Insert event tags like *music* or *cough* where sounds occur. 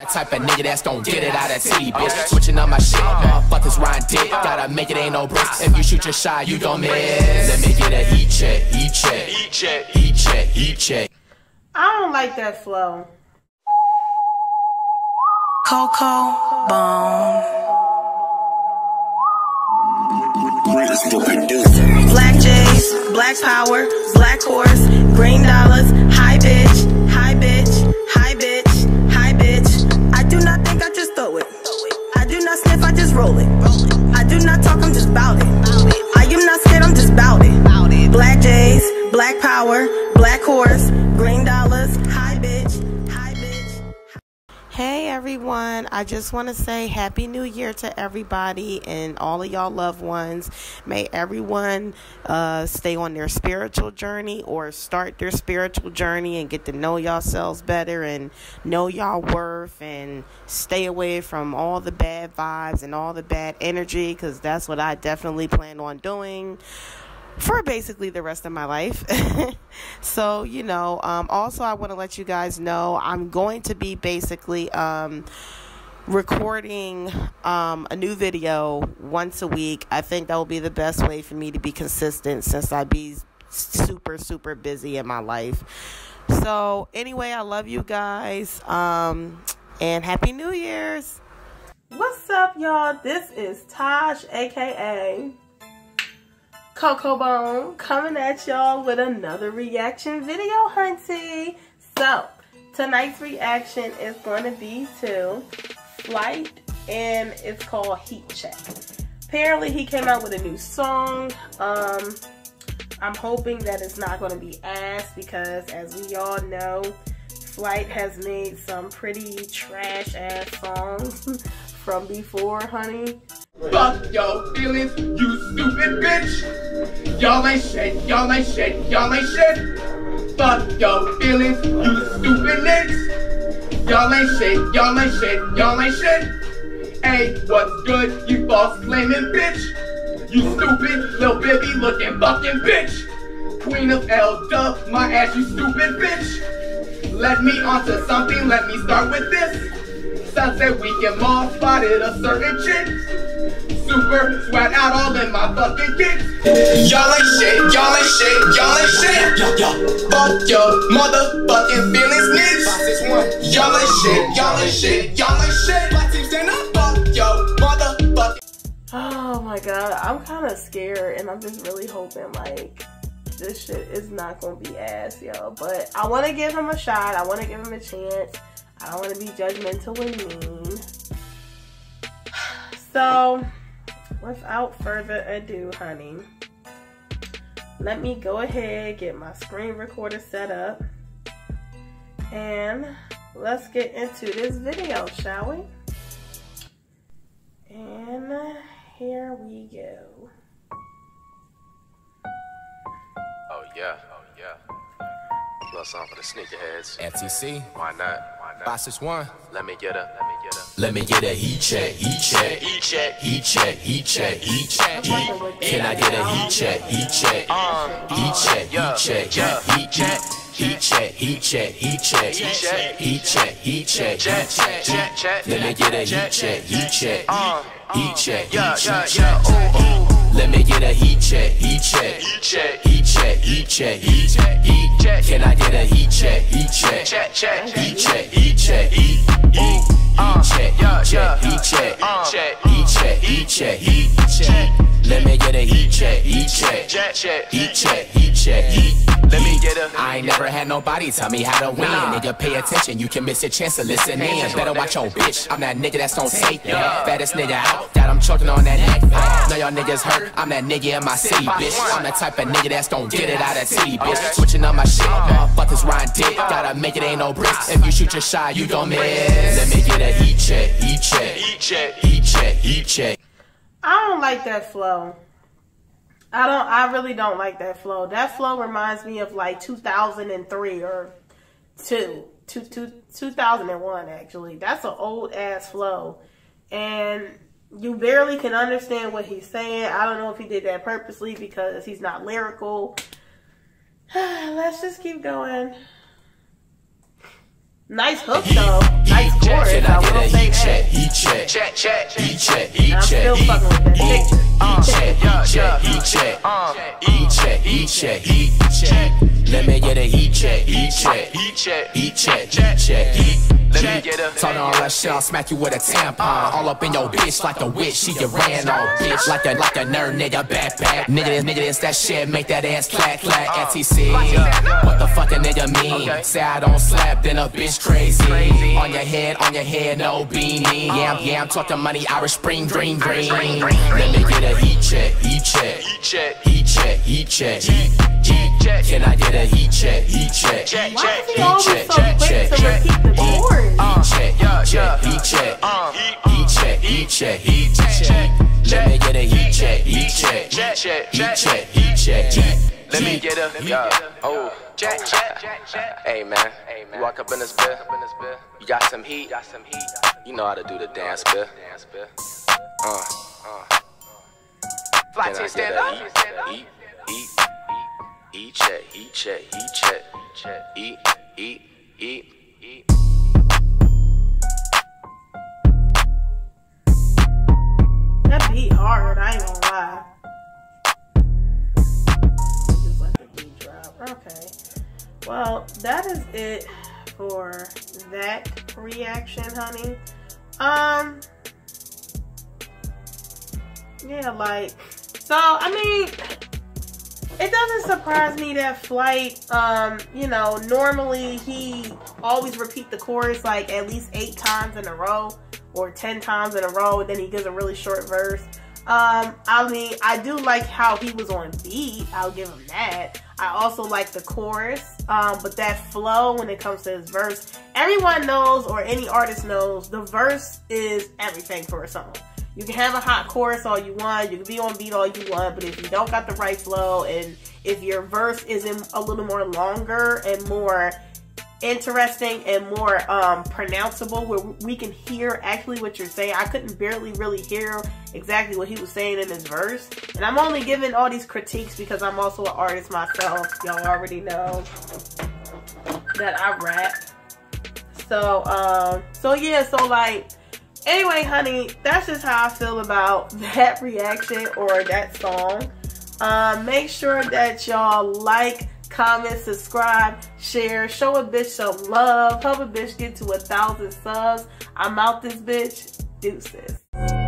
That type of nigga that's gon' get it out of city, bitch. Switching up my shit, motherfuckers rhyme dick. Gotta make it, ain't no bricks. If you shoot your shot, you gon' miss. Let me get a heat check, heat check, heat check, heat check, heat check. I don't like that flow. Coco Bone. Black J's, Black Power, Black Horse, Green Dollars, everyone, I just want to say Happy New Year to everybody and all of y'all loved ones. May everyone uh, stay on their spiritual journey or start their spiritual journey and get to know y'all yourselves better and know y'all worth and stay away from all the bad vibes and all the bad energy because that's what I definitely plan on doing for basically the rest of my life. *laughs* so, you know, um, also I want to let you guys know I'm going to be basically um, recording um, a new video once a week. I think that will be the best way for me to be consistent since I be super, super busy in my life. So, anyway, I love you guys um, and Happy New Year's. What's up, y'all? This is Tash, aka Coco Bone coming at y'all with another reaction video, hunty. So, tonight's reaction is going to be to Flight, and it's called Heat Cheque. Apparently, he came out with a new song. Um, I'm hoping that it's not going to be ass because, as we all know, Flight has made some pretty trash ass songs *laughs* from before, honey. Fuck your feelings, you stupid bitch. Y'all ain't shit, y'all ain't shit, y'all ain't shit. Fuck your feelings, you stupid niggas. Y'all ain't shit, y'all ain't shit, y'all ain't shit. Hey, what's good, you false claiming bitch? You stupid, little baby looking fucking bitch. Queen of L dub, my ass, you stupid bitch. Let me onto something, let me start with this. Sunset weekend mall spotted a certain chick super sweat out all in my fucking kicks. Y'all ain't shit, y'all ain't shit, y'all ain't shit. Yo, yo. Fuck your motherfucking feelings, niggas. Y'all ain't shit, y'all ain't shit, y'all ain't shit. My team stand up, fuck your motherfucking. Oh my god, I'm kind of scared and I'm just really hoping like this shit is not gonna be ass, yo. But I want to give him a shot. I want to give him a chance. I don't want to be judgmental and mean. *sighs* So, without further ado, honey, let me go ahead get my screen recorder set up and let's get into this video, shall we? And here we go. Oh yeah, oh yeah. Little song for the sneakerheads. FTC, Why not? Why not? five six one. Let me get a, let me get a. Let me get a heat check, heat check, Heat check. heat check, heat check, heat check. Heat. Can I get a heat check, heat check, heat check, heat check, yeah. heat check. Heat check, heat check, heat check, heat check, heat check, heat check, Check, check, check, check. Let me get a heat check, heat check, heat check, Yeah, heat yeah, check. Yeah. Ooh, ooh. Let me get a heat check, heat check, Heat check. heat check, heat check, heat check, heat check. Can I get a heat check, heat check, Check, check. heat check, heat check, heat, heat, heat check, heat check, heat check, Uh, heat check, heat check, heat check. Let me get a heat check, heat check. heat check, heat check, I ain't never had nobody tell me how to win. Nigga, pay attention, you can miss your chance to listen in. Better watch your bitch. I'm that nigga that's gon' take it. Baddest nigga out, that I'm choking on that neck. Know y'all niggas hurt. I'm that nigga in my city, bitch. I'm the type of nigga that's gon' get it out of city, bitch. Switching up my shit, motherfuckers rhyme dick. Gotta make it, ain't no bricks. If you shoot your shot, you gon' miss. Let me get a check, heat check, Heat check. heat check, heat check. I don't like that flow. I don't. I really don't like that flow. That flow reminds me of like 2003 or two, two, two 2001 actually. That's an old ass flow, and you barely can understand what he's saying. I don't know if he did that purposely because he's not lyrical. *sighs* Let's just keep going. Nice hook though. Nice chorus. Can I I get will a say heat check? that. Heat check. Check, check. Heat check. Heat I'm check. still heat- fucking with heat- picture. Heat uh, check. Heat check. Heat check. Heat check. Heat check. Heat check. Let me get a heat check. Heat check. heat check. Heat check. Heat check. Heat Let me get a- Talking all that shit, I'll smack you with a tampon. All up in your bitch like a witch. She get ran on, bitch. Like a like a nerd nigga backpack. Nigga, this nigga, this that shit. Make that ass clack clack. FTC. What the fuck a nigga mean? Say I don't slap, then a bitch crazy. On your head, on your head, no beanie. Uh. Yeah, I'm, yeah, I'm talking money, Irish spring, green, green. Let me get a heat check, heat check. Heat check. Heat check, heat check, heat, heat check. Can I get a heat check, heat check? Check, Why check. is he Heat check, so check, quick check, check. repeat the chorus? Heat check, heat check, heat check. Heat check, heat check, heat check. Let me get a heat check, heat check, Check, check, heat check. check, heat check. Let me get a. Yeah. Oh. Check, check, check. Check. Hey man, you walk up in this bed. You got some heat. Got some heat. You know how to do the dance bit. Uh. Fly Can I stand up. Eat, eat, eat, eat check, eat check, eat check, check, eat, eat, eat, eat. That beat hard, I ain't gonna lie. Just let the beat drop. Okay. Well, that is it for that reaction, honey. Um Yeah, like so I mean it doesn't surprise me that Flight, um, you know, normally he always repeat the chorus like at least eight times in a row or ten times in a row, then he gives a really short verse. Um, I mean, I do like how he was on beat. I'll give him that. I also like the chorus, um, but that flow when it comes to his verse, everyone knows or any artist knows the verse is everything for a song. You can have a hot chorus all you want, you can be on beat all you want, but if you don't got the right flow and if your verse isn't a little more longer and more interesting and more um, pronounceable where we can hear actually what you're saying. I couldn't barely really hear exactly what he was saying in his verse. And I'm only giving all these critiques because I'm also an artist myself. Y'all already know that I rap. So, um, so yeah, so like, anyway, honey, that's just how I feel about *laughs* that reaction or that song. Um, make sure that y'all like, comment, subscribe, share, show a bitch some love, help a bitch get to a thousand subs. I'm out this bitch. Deuces.